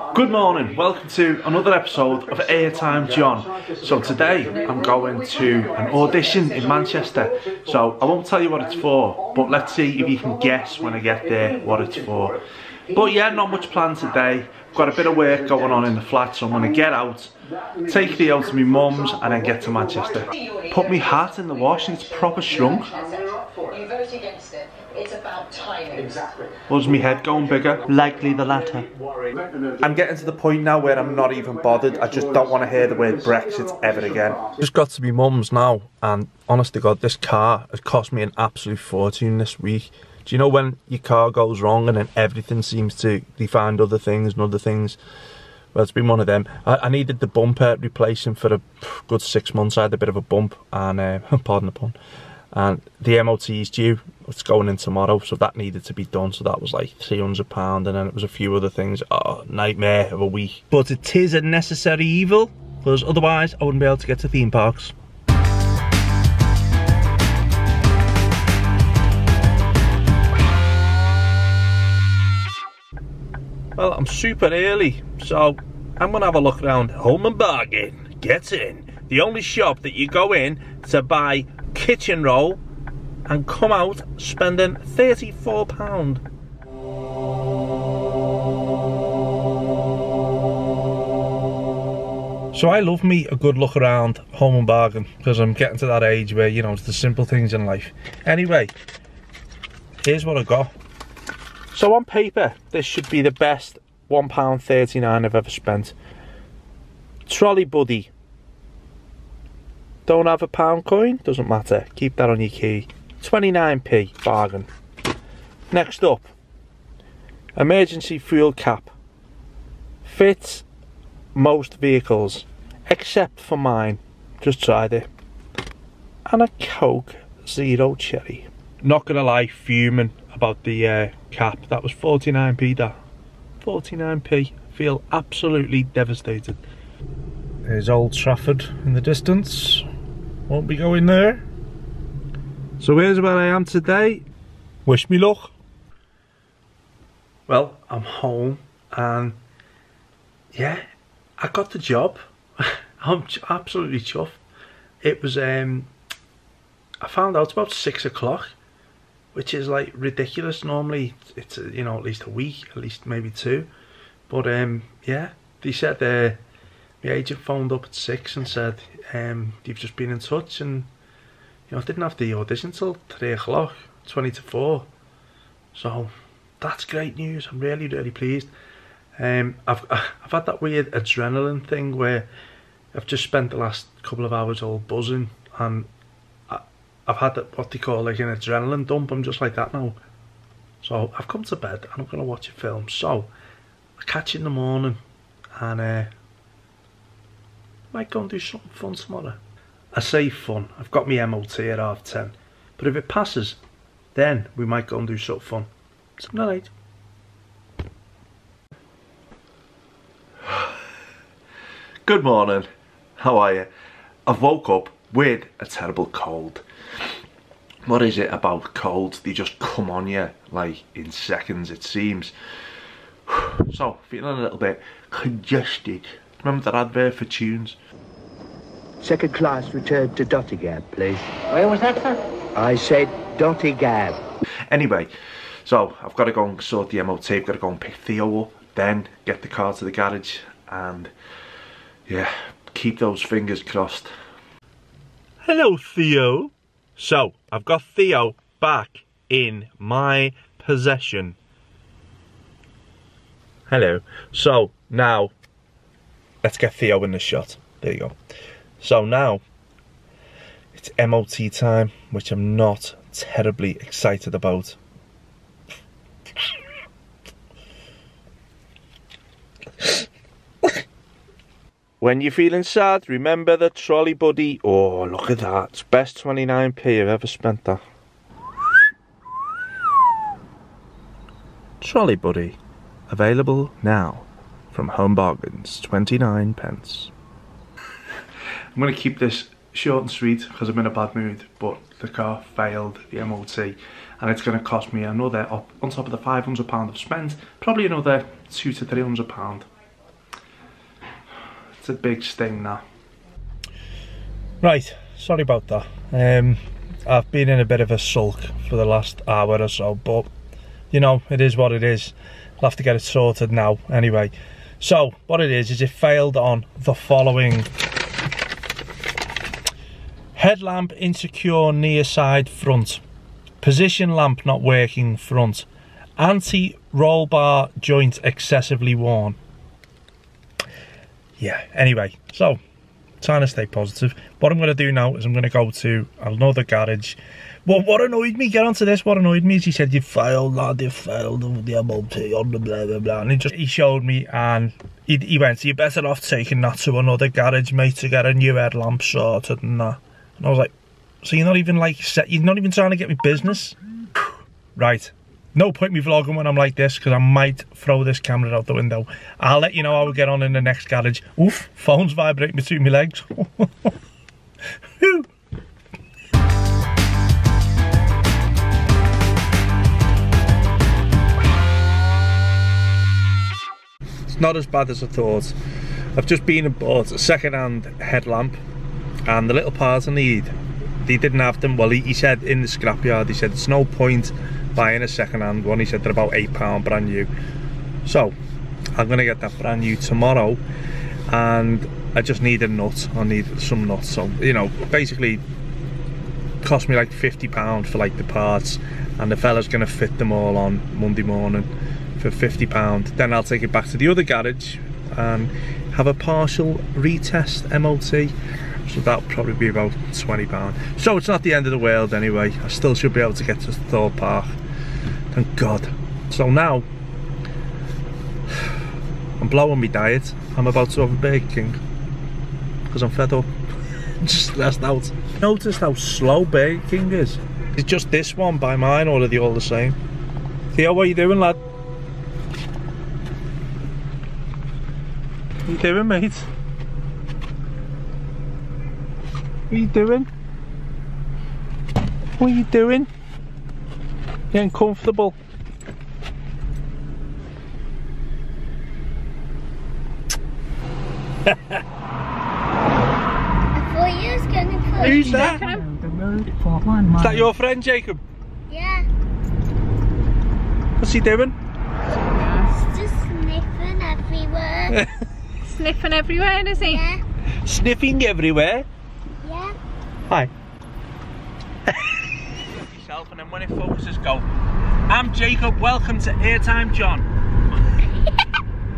Good morning, welcome to another episode of Airtime John. So today I'm going to an audition in Manchester. So I won't tell you what it's for, but let's see if you can guess when I get there what it's for. But yeah, not much planned today. Got a bit of work going on in the flat, so I'm gonna get out, take the out to my mum's and then get to Manchester. Put my hat in the wash and it's proper shrunk. You vote against it. It's about timing. Exactly. Was my head going bigger? Likely the latter. I'm getting to the point now where I'm not even bothered. I just don't want to hear the word Brexit ever again. Just got to be mum's now, and honest to God, this car has cost me an absolute fortune this week. Do you know when your car goes wrong and then everything seems to they find other things and other things? Well, it's been one of them. I, I needed the bumper replacing for a good six months. I had a bit of a bump, and uh, pardon the pun. And the MOT is due. It's going in tomorrow, so that needed to be done. So that was like three hundred pound, and then it was a few other things. Oh, nightmare of a week. But it is a necessary evil, because otherwise I wouldn't be able to get to theme parks. Well, I'm super early, so I'm gonna have a look around Home and Bargain. Get in. The only shop that you go in to buy kitchen roll and come out spending £34. So I love me a good look around Home and Bargain because I'm getting to that age where, you know, it's the simple things in life. Anyway, here's what I got. So on paper, this should be the best £1.39 I've ever spent. Trolley Buddy. Don't have a pound coin? Doesn't matter. Keep that on your key. 29p bargain. Next up, emergency fuel cap. Fits most vehicles, except for mine. Just tried it. And a Coke Zero Cherry. Not gonna lie, fuming about the uh, cap. That was 49p that. 49p. Feel absolutely devastated. There's Old Trafford in the distance. Won't be going there. So here's where I am today. Wish me luck. Well, I'm home and yeah, I got the job. I'm absolutely chuffed. It was, um, I found out about six o'clock, which is like ridiculous. Normally it's, you know, at least a week, at least maybe two. But um, yeah, they said uh, my agent phoned up at six and said, um, you've just been in touch and, you know, I didn't have the audition till three o'clock, 20 to four. So that's great news. I'm really, really pleased. Um, I've I've had that weird adrenaline thing where I've just spent the last couple of hours all buzzing and I, I've had what they call like an adrenaline dump. I'm just like that now. So I've come to bed and I'm going to watch a film. So I'll catch you in the morning and uh, might go and do something fun tomorrow. I say fun. I've got my MOT at half ten. But if it passes, then we might go and do something fun. Something night. Good morning. How are you? I've woke up with a terrible cold. What is it about colds? They just come on you like in seconds it seems. So, feeling a little bit congested. Remember that advert for tunes? Second class return to Dottingham, please. Where was that, sir? I said Dottingham. Anyway, so I've got to go and sort the MOT, I've got to go and pick Theo up, then get the car to the garage and yeah, keep those fingers crossed. Hello Theo. So, I've got Theo back in my possession. Hello. So, now, let's get Theo in the shot. There you go. So now, it's MOT time, which I'm not terribly excited about. When you're feeling sad, remember the trolley buddy. Oh, look at that. Best 29p I've ever spent that. Trolley buddy. Available now from Home Bargains, 29 pence. I'm going to keep this short and sweet because I'm in a bad mood, but the car failed the MOT and it's going to cost me another, on top of the £500 I've spent, probably another two to £300. It's a big sting now. Right, sorry about that. Um, I've been in a bit of a sulk for the last hour or so, but you know, it is what it is. I'll have to get it sorted now anyway. So, what it is, is it failed on the following. Headlamp insecure near side front. Position lamp not working front. Anti-roll bar joint excessively worn. Yeah, anyway, so trying to stay positive. What I'm going to do now is I'm going to go to another garage. Well, what annoyed me, get onto this, what annoyed me is he said, you failed, lad, you failed oh, the MLP on the blah, blah, blah. And he just, he showed me and he, he went, you're better off taking that to another garage, mate, to get a new headlamp sorted and that. And I was like, so you're not even like, set, you're not even trying to get me business? right. No point me vlogging when I'm like this because I might throw this camera out the window. I'll let you know how we get on in the next garage. Oof, phone's vibrating between my legs. it's not as bad as I thought. I've just been and bought a second-hand headlamp and the little parts I need, they didn't have them. Well, he, he said in the scrapyard, he said, it's no point buying a second-hand one. He said they're about £8 brand new. So, I'm going to get that brand new tomorrow. And I just need a nut. I need some nuts. So, you know, basically, cost me like £50 for like the parts. And the fella's going to fit them all on Monday morning for £50. Then I'll take it back to the other garage and have a partial retest MOT so that'll probably be about 20 pound so it's not the end of the world anyway I still should be able to get to Thorpe Park thank god. So now I'm blowing my diet. I'm about to have a Burger King because I'm fed up. Just stressed out. Notice how slow Burger King is. It's just this one by mine or are they all the same? Theo what are you doing lad? What are you doing mate? What are you doing? What are you doing? You uncomfortable? I thought you was gonna put Who's that? The road for one mile. Is that your friend Jacob? Yeah, What's he doing? it's just sniffing everywhere. Sniffing everywhere, is he? yeah, Sniffing everywhere. yeah. Hi. Yourself and when it focuses go. I'm Jacob, welcome to Airtime John.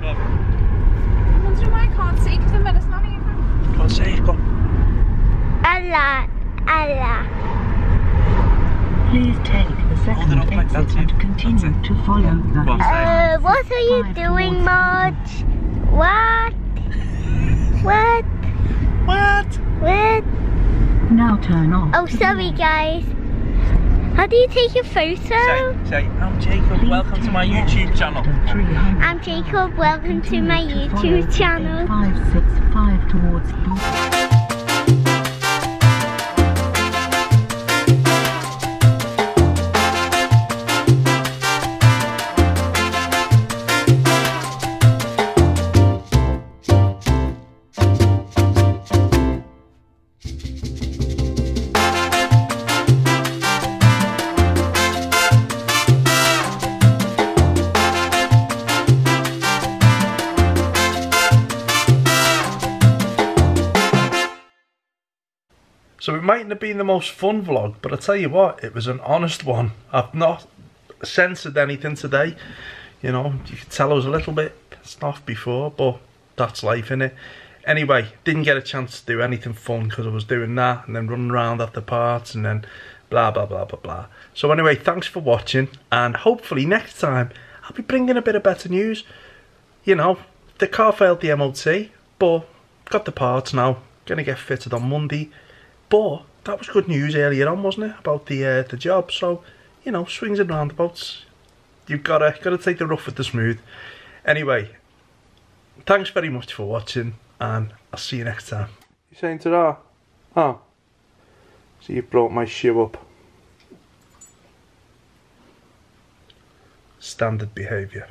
I'm wondering why I can't see because the minute's not even. Go on, say it, go. Allah, Allah. Please take the second up like exit and yeah. continue to follow the Go on, say it. Uh, what are you doing, towards Marge? What? What? What? What? Now turn off. Oh, sorry, guys. How do you take a photo? Say, say, I'm Jacob, Please welcome to my YouTube channel. I'm Jacob. Welcome to my Continue to follow YouTube channel. 565 towards So it mightn't have been the most fun vlog, but I tell you what, it was an honest one. I've not censored anything today. You know, you could tell I was a little bit pissed off before, but that's life, innit? Anyway, didn't get a chance to do anything fun because I was doing that and then running around after parts and then blah blah blah blah blah. So anyway, thanks for watching and hopefully next time I'll be bringing a bit of better news. You know, the car failed the MOT, but got the parts now. Gonna get fitted on Monday. But that was good news earlier on, wasn't it? About the uh, the job. So, you know, swings and roundabouts. You've gotta gotta take the rough with the smooth. Anyway, thanks very much for watching, and I'll see you next time. You saying ta Oh. So you brought my shoe up. Standard behaviour.